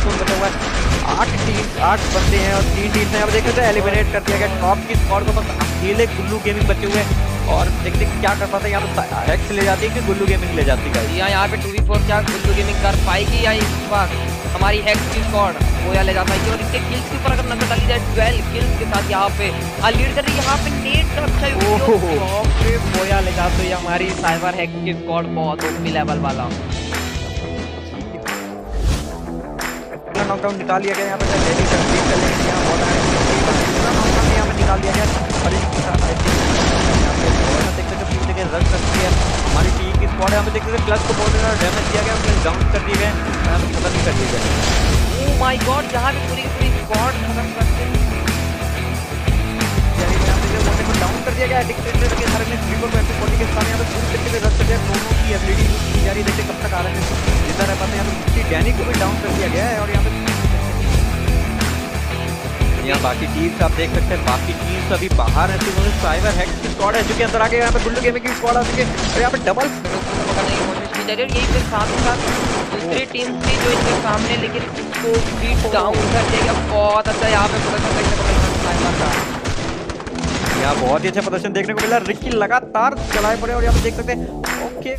Zone बचा हुआ है। आठ टीम आठ बंदे हैं और तीन टीम हैं। अब देख सकते हैं एलिमिनेट कर दिया गया। टॉप की स्क्वाड को बस अकेले गुल्लू गेमिंग बचे हुए हैं। और देखते हैं क्या कर पाता है। यहाँ पे हेक्स ले जाती है कि गुल्लू गेमिंग ले जाती है या यहाँ पे टू वी फोर क्या गुल्लू गेमिंग कर पाएगी या इस बार हमारी हेक्स की स्क्वाड वो या ले जा पाएगी? और इसके किल्स के ऊपर अगर नज़र डाली जाए 12 किल्स के साथ यहाँ पे लीड कर रही है। यहाँ पे नेट का अच्छा पे बोया ले जाते हैं। हमारी साइबर हेक्स की स्क्वाड बहुत ओपी लेवल वाला। नॉकडाउन निकाल लिया गया यहाँ पे डेली कंप्लीट कर लेंगे यहाँ बहुत आए पूरा नॉकडाउन यहाँ पे निकाल दिया गया और यहाँ देख सकते हैं पूरी जगह रखी है हमारी टीम की स्क्वाड यहाँ पे देख सकते हैं क्लच को बहुत ज़्यादा डैमेज दिया गया उनके डाउन कर दिए गए यहाँ पे खत्म कर दिए गए माय गॉड यहाँ पे पूरी पूरी स्क्वाड खत्म हैं यहाँ कर दिया गया डिक्टेटर के सर ने 3 4 40 के सामने यहाँ पे पूरी तरीके से रश कर दिया दोनों की एबिलिटी यूज़ की जा रही है देखते कब तक आ रहे हैं हैं यहाँ भी डाउन कर दिया गया है और यहाँ पे यहाँ बाकी टीम्स आप देख सकते हैं बाकी टीम्स अभी बाहर है तो साइबर हैक की स्क्वाड है जो कि अंदर आ गए यहाँ पे गुल्लू गेमिंग की स्क्वाड आ चुकी और यहाँ पे डबल यही पे साथ साथ दूसरी टीम थी जो इनके सामने लेकिन उसको बीट डाउन कर दिया गया। बहुत अच्छा यहाँ पे प्रदर्शन देखने को मिल साइबर का। यहाँ बहुत ही अच्छा प्रदर्शन देखने को मिला रिक्की लगातार चलाए पड़े और यहाँ पे देख सकते हैं ओके